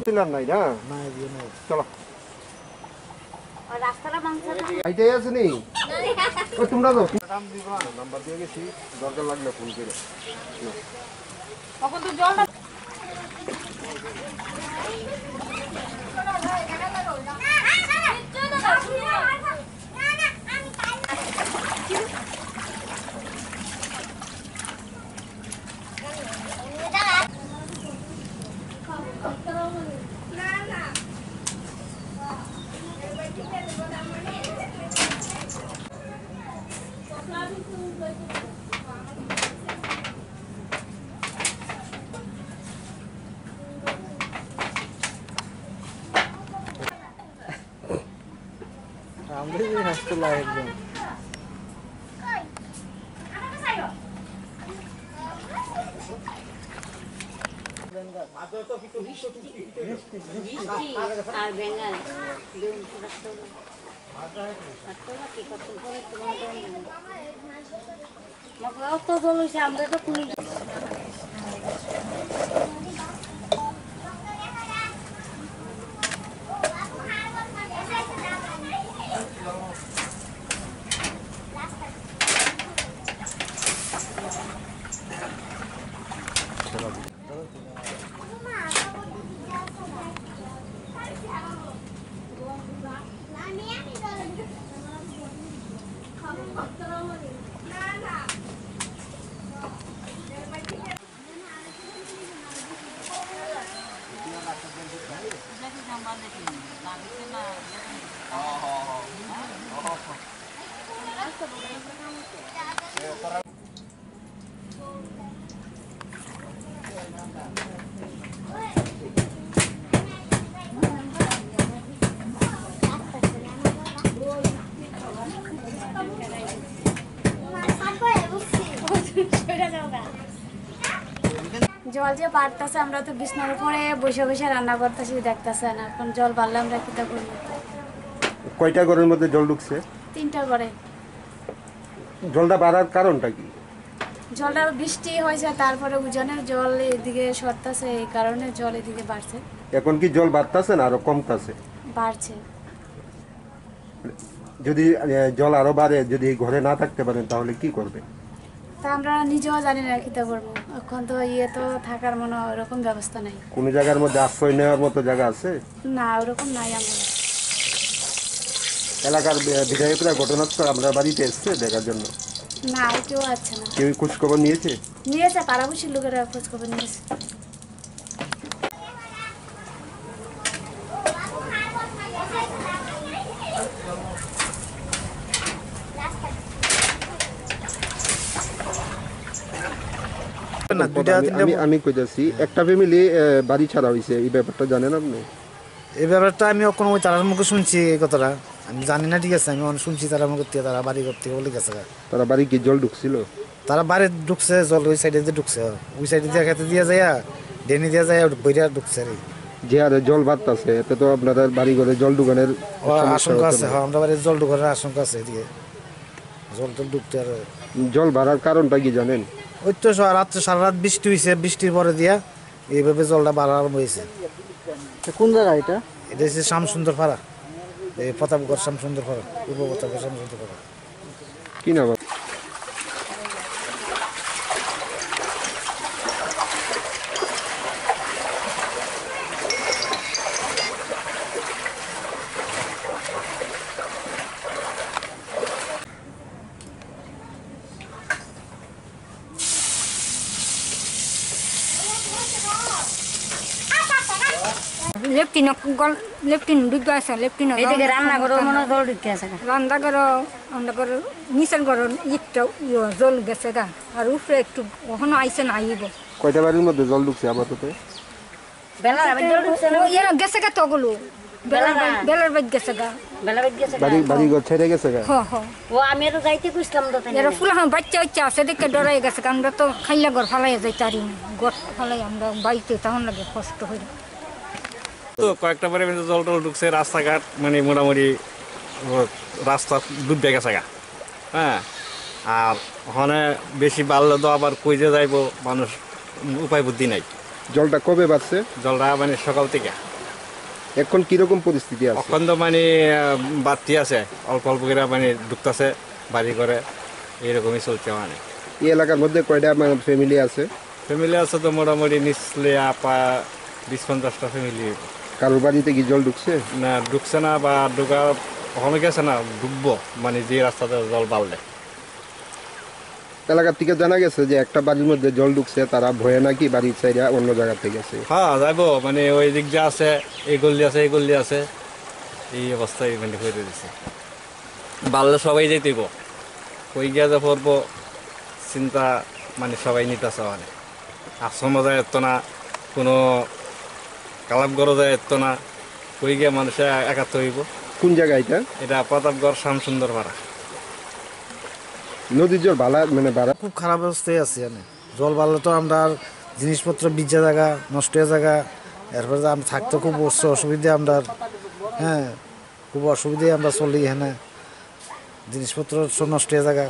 ছিলাম নাই না? চলো। আইটাই আছে নি ও তোমরা তো? নাম্বার দিয়ে গেছি। দরকার লাগলে ফোন করে। তখন তো জলটা অত জল হয়েছে আমরা তো কোনো জল যে বাড়তেছে আমরা তো বিছনার উপরে বসে বসে রান্না করতেছি দেখতেছে না এখন জল বাড়লে আমরা কিতা করব? কয়টা ঘরের মধ্যে জল ঢুকছে? তিনটা করে জলটা বাড়ার কারণটা কি? জলটা বৃষ্টি হয়েছে তারপরে উজনের জল এদিকে সরতেছে এই কারণে জল এদিকে বাড়ছে। এখন কি জল বাড়তাছে না আরও কমতাছে? বাড়ছে। যদি জল আরও বাড়ে যদি ঘরে না থাকতে পারেন তাহলে কি করবে? তা আমরা নিজেও জানি না কিতা করব। এখন তো ইয়ে তো থাকার মনে ওরকম ব্যবস্থা নাই। কোন জায়গার মধ্যে আশ্রয় নেওয়ার মতো জায়গা আছে? না ওরকম নাই আমার। এলাকার বিধায়করা ঘটনাস্থল আমরা বাড়িতে এসছে দেখার জন্য। না আর কেউ আছে না। কেউ খোঁজ খবর নিয়েছে? নিয়েছে পাড়াবুসির লোকেরা খোঁজ খবর নিয়েছে। না দুইটা আমি- আমি কইতাছি একটা ফ্যামিলি বাড়ি ছাড়া হয়েছে এই ব্যাপারটা জানেন আপনি? এই ব্যাপারটা আমি কোনো তারার মুখে শুনছি এই কথাটা। আমি জানি না ঠিক আছে আমি অনেক শুনছি তারা মুখে করতে তারা বাড়ি করতে বলে গেছে তারা বাড়ি কি জল ঢুকছিল? তারা বাড়ি ঢুকছে জল ওই সাইডে দিয়ে ঢুকছে। ওই সাইডে দিয়ে খেতে দিয়ে যায় ডেনি দিয়ে যায় বইরা ঢুকছে রে। যে হারে জল বাড়তাছে এতে তো আপনাদের বাড়ি ঘরে জল ঢুকানোর আশঙ্কা আছে হ্যাঁ আমরা বাড়ির জল ঢুকার আশঙ্কা আছে এদিকে। জল টল ঢুকতে আর জল বাড়ার কারণটা কি জানেন? ওই তো রাত্রে সারা রাত বৃষ্টি হয়েছে বৃষ্টির পরে দিয়া এইভাবে জলটা বাড়া আরম্ভ হয়েছে কোন জায়গা এটা? এটা হচ্ছে শ্যামসুন্দর পাড়া। প্রতাপগড় শ্যামসুন্দর খরচ পূর্ব প্রতাপগড় শ্যামসুন্দর খরচ কি না লেফটিন গল লেফটিন ডুবে আছে লেফটিন এদিকে রান্না করো মনে হয় জল ঢুকে আছে রান্না করো রান্না করো নিচের করো একটা ইয়ে জল গেছে গা। আর উপরে একটু ওখানে আইসে না আইব। কয়টা বাড়ির মধ্যে জল ঢুকছে আপাতত? বেলা আবার জল ঢুকছে না? ইয়ে গেছে গা তগুলো। বেলার বেলার বাইক গেছে গা। বাড়ি বাড়ি ঘর ছেড়ে গেছে গা? হ হ। ও আমি তো যাইতে খুঁজতাম তো এরা ফুল হ্যাঁ বাচ্চা বাচ্চা আছে দেখে ডরাই গেছে গা। আমরা তো খাইলা ঘর ফালাই যাই তারি ঘর ফালাই আমরা বাড়িতে তখন লাগে কষ্ট হয়ে তো কয়েকটা বারে মানে জল টল ঢুকছে রাস্তাঘাট মানে মোটামুটি রাস্তা ডুবে গেছে গা। হ্যাঁ আর ওখানে বেশি বাড়লে তো আবার কই যে যাইব মানুষ উপায় বুদ্ধি নাই। জলটা কবে বাড়ছে? জলটা মানে সকাল থেকে। এখন কীরকম পরিস্থিতি আছে? এখন তো মানে বাড়তি আছে অল্প অল্প করে মানে ঢুকতেছে বাড়ি করে এইরকমই চলছে মানে। এই এলাকার মধ্যে কয়টা মানে ফ্যামিলি আছে? ফ্যামিলি আছে তো মোটামুটি নিচলে আপা বিশ পঞ্চাশটা ফ্যামিলি কারোর বাড়িতে কি জল ঢুকছে? না ঢুকছে না বা ঢুকা ওখানে গেছে না ঢুকবো। মানে যে রাস্তাতে জল বাড়লে। এলাকার থেকে জানা গেছে যে একটা বাড়ির মধ্যে জল ঢুকছে তারা ভয়ে নাকি বাড়ির চাইরা অন্য জায়গা থেকে গেছে। হ্যাঁ যাইব। মানে ওই দিক যে আছে এই গল্লি আছে এই গল্লি আছে। এই অবস্থায় মানে হয়ে দিছে বাড়লে সবাই যেতেইব কই গিয়া যে পড়ব চিন্তা মানে সবাই নিতেছে মানে আশ্রম যায় এত না কোনো কালাপ গড় যায় এত না কই গিয়া মানুষে একাত্র হইব? কোন জায়গা এটা? এটা প্রতাপগড় শ্যামসুন্দর পাড়া নদীর জল ভালা মানে বাড়া খুব খারাপ অবস্থায় আছে আমি। জল বাড়লে তো আমরা আর জিনিসপত্র বিজা জায়গা নষ্ট হয়ে জায়গা। এরপরে যে আমি থাকতে খুব অস- অসুবিধা আমরা হ্যাঁ খুব অসুবিধায় আমরা চলি এখানে। জিনিসপত্র সব নষ্ট হয়ে জায়গা।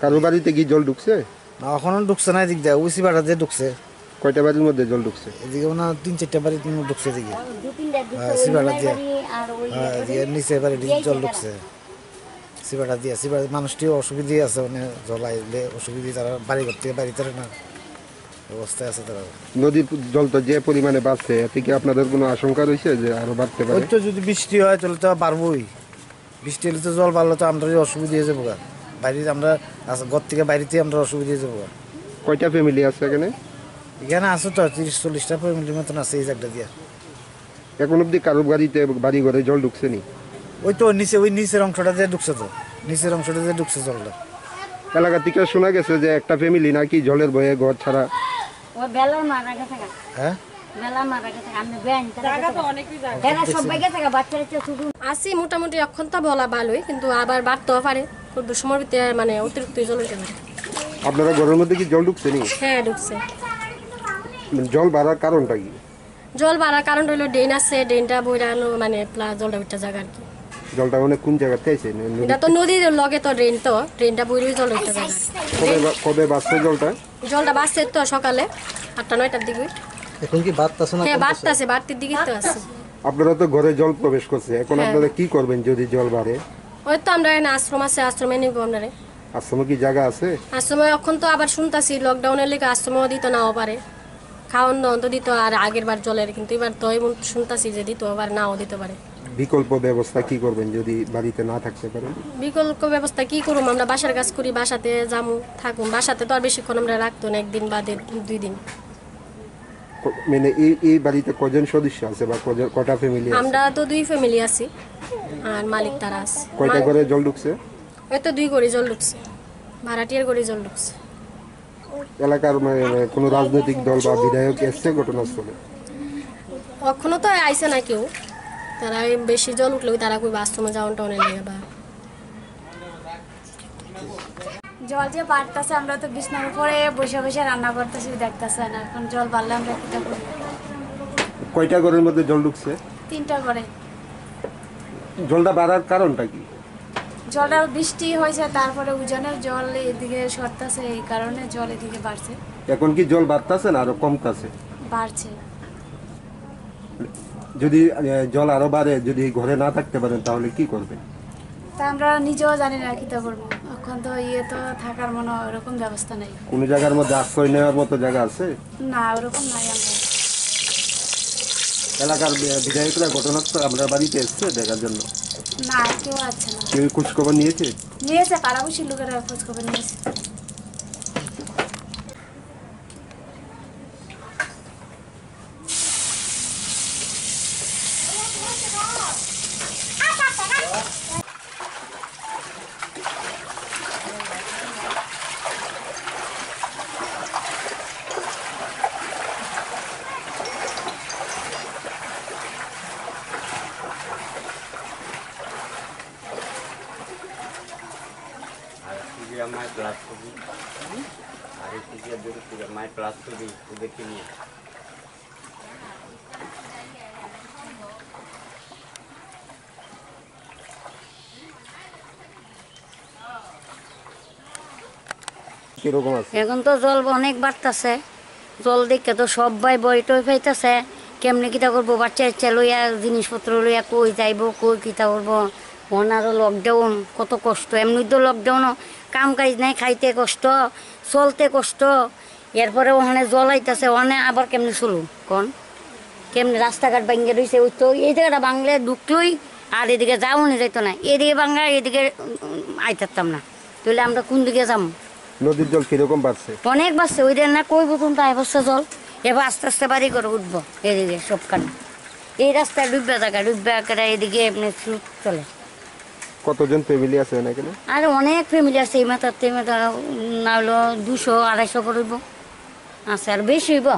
কারোর বাড়িতে কি জল ঢুকছে? না এখনও ঢুকছে না এদিক দিয়ে উসি বাড়া দিয়ে ঢুকছে। কয়টা বাড়ির মধ্যে জল ঢুকছে? এদিকে মনে তিন চারটা বাড়ি ঢুকছে এদিকে। দু তিনটা হ্যাঁ, সিবাড়া দিয়ে। আর ওই হ্যাঁ, এদিকে নিচে বাড়ি জল ঢুকছে। সিবাটা দিয়ে সিবাড়ি মানুষটিও অসুবিধাই আছে মানে জল আইলে অসুবিধা তারা বাড়ি করতে বাড়িতে না। অবস্থায় আছে তারা। নদীর জল তো যে পরিমাণে বাড়ছে এতে কি আপনাদের কোনো আশঙ্কা রয়েছে যে আরও বাড়তে ওই পারে? তো যদি বৃষ্টি হয় তাহলে তো বাড়বই। বৃষ্টি হলে তো জল বাড়লে তো আমরা অসুবিধা হয়ে যাব। বাইরে আমরা ঘর থেকে বাইরেতে আমরা অসুবিধা হয়ে যাব। কয়টা ফ্যামিলি আছে এখানে? এখানে আছে তো তিরিশ চল্লিশটা ফ্যামিলির মতন আছে এই জায়গাটা দিয়া। এখন অব্দি কারোর বাড়িতে বাড়ি ঘরে জল ঢুকছে নি? ওই তো নিচে ওই নিচের অংশটা দিয়ে ঢুকছে তো নিচের অংশটা দিয়ে ঢুকছে জলটা। এলাকা থেকে শোনা গেছে যে একটা ফ্যামিলি নাকি জলের ভয়ে ঘর ছাড়া মারা গেছে হ্যাঁ? বেলা মারা গেছে শুধু আসি মোটামুটি এখন তো বলা ভালোই কিন্তু আবার বাড়তেও পারে। সময় মানে অতিরিক্ত জল আপনারা ঘরের মধ্যে কি জল ঢুকছে নি? হ্যাঁ ঢুকছে। জল বাড়ার কারণটা কি? জল বাড়ার কারণ হইল ড্রেন আছে ড্রেনটা বইরানো মানে প্লাস জলটা উঠতে জায়গা আর কি। জলটা মানে কোন জায়গাতে আছে? এটা তো নদীর লগে তো ড্রেন তো ড্রেনটা বইরেই জল উঠতে জায়গা কবে কবে বাড়ছে জলটা? জলটা বাড়ছে তো সকালে আটটা নয়টার দিকে এখন কি বাড়তেছে না হ্যাঁ বাড়তেছে বাড়তির দিকে তো আছে। আপনারা তো ঘরে জল প্রবেশ করছে এখন হ্যাঁ। আপনারা কি করবেন যদি জল বাড়ে? ওই তো আমরা এখানে আশ্রম আছে আশ্রমে নিব আমরা আশ্রমে কি জায়গা আছে? আশ্রমে এখন তো আবার শুনতাছি লকডাউনের লেগে আশ্রমও দিত নাও পারে। খাওয়ান দাওয়ান তো দিত আর আগের বার জলের কিন্তু এবার তো এমন শুনতাছি যে দিত আবার নাও দিতে পারে। বিকল্প ব্যবস্থা কি করবেন যদি বাড়িতে না থাকতে পারেন? বিকল্প ব্যবস্থা কি করুম? আমরা বাসার কাজ করি বাসাতে যামু থাকুম। বাসাতে তো আর বেশিক্ষণ আমরা রাখতো না একদিন বাদে দুই দিন। মানে এই এই বাড়িতে কজন সদস্য আছে বা কটা ফ্যামিলি আছে? আমরা তো দুই ফ্যামিলি আছি আর মালিক তারা আছে। কয়টা করে জল ঢুকছে? ওই তো দুই গড়ি জল ঢুকছে ভাড়াটিয়ার গড়ি জল ঢুকছে। এলাকার কোনো রাজনৈতিক দল বা বিধায়ক এসছে ঘটনাস্থলে? কখনো তো আইসে না কেউ। তারা বেশি জল উঠলেও তারা কই আশ্রমে যাওয়ান টাউনের লেগে বা জল যে বাড়তেছে আমরা তো বিছনার উপরে বসে বসে রান্না করতেছি দেখতেছে না। এখন জল বাড়লে আমরা কিটা করব? কয়টা ঘরের মধ্যে জল ঢুকছে? তিনটা ঘরে। জলটা বাড়ার কারণটা কি? জলটা বৃষ্টি হয়েছে তারপরে উজানের জল এদিকে সরতেছে এই কারণে জল এদিকে বাড়ছে। এখন কি জল বাড়তেছে না আরও কমতেছে? বাড়ছে। যদি জল আরও বাড়ে যদি ঘরে না থাকতে পারেন তাহলে কি করবেন? তা আমরা নিজেও জানি না কিটা করব। এখন তো ইয়ে তো থাকার মনে ওরকম ব্যবস্থা নেই। কোনো জায়গার মধ্যে আশ্রয় নেওয়ার মতো জায়গা আছে? না ওরকম নাই আমরা। এলাকার বিধায়করা ঘটনাস্থল আমরা বাড়িতে এসছে দেখার জন্য। না কেউ আছে না। কেউ খোঁজখবর নিয়েছে? নিয়েছে পাড়াবসির লোকেরা খোঁজ খবর মায় প্লাস আর মায় প্লাস নিয়ে এখন তো জল অনেক বাড়তেছে। জল দেখে তো সবাই বই টই পাইতেছে। কেমনি কিতা করব? বাচ্চা ইচ্ছা লইয়া জিনিসপত্র লইয়া কই যাইব কই কিতা করব? ওনারও লকডাউন কত কষ্ট। এমনি তো লকডাউনও কাম কাজ নাই খাইতে কষ্ট চলতে কষ্ট। এরপরে ওখানে জল আইতাছে ওখানে আবার কেমনি চলু কোন? কেমনি রাস্তাঘাট ভাঙ্গে রয়েছে ওই তো এই জায়গাটা বাংলায় ঢুকলোই আর এদিকে যাও নি যাইতো না। এদিকে বাংলা এদিকে আইতারতাম না। তাহলে আমরা কোন দিকে যাব নদীর জল কীরকম বাড়ছে? অনেক বাসছে ওই না কই বলুন তো বসছে জল। এবার আস্তে আস্তে বাড়ি করে উঠবো এদিকে সবখানে। এই রাস্তায় ডুববে থাকা ডুববে একেবারে এদিকে এমনি চলে। কতজন ফ্যামিলি আছে এখানে? আর অনেক ফ্যামিলি আছে এই মাথার এই মাথা না হলো দুশো আড়াইশো করব আছে আর বেশি হইব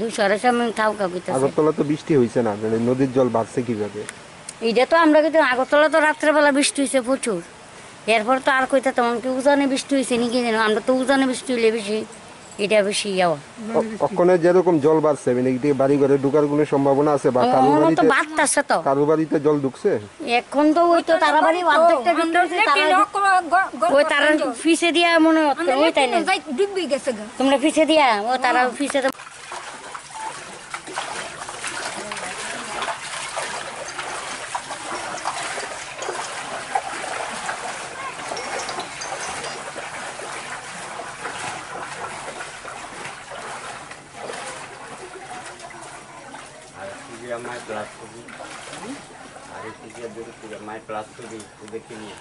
দুশো আড়াইশো আমি থাও কাউ কিতা আগরতলা তো বৃষ্টি হয়েছে না মানে নদীর জল বাড়ছে কীভাবে? এইটা তো আমরা কিন্তু আগরতলা তো রাত্রেবেলা বৃষ্টি হয়েছে প্রচুর। এরপর তো আর কইতা তেমন কি উজানে বৃষ্টি হয়েছে নাকি জানো আমরা তো উজানে বৃষ্টি হইলে বেশি। এটা বেশি যাওয়া। কখনো যেরকম জল বাড়ছে মানে এদিকে বাড়ি ঘরে ঢুকার কোনো সম্ভাবনা আছে বা কারও তো বাড়িতে বাড়তাছে তো। কারও বাড়িতে জল ঢুকছে? এখন তো ওই তো তারা বাড়ি অর্ধেকটা হয়েছে, তারা- ওই তারা ফিসে দিয়া মনে হচ্ছে ওই তাই না ডুববি গেছে তোমরা ফিসে দিয়া ও তারা ফিসে তো- আর আমার ক্লাস করি। আর থেকে মাই ক্লাস করি দেখি নিয়ে।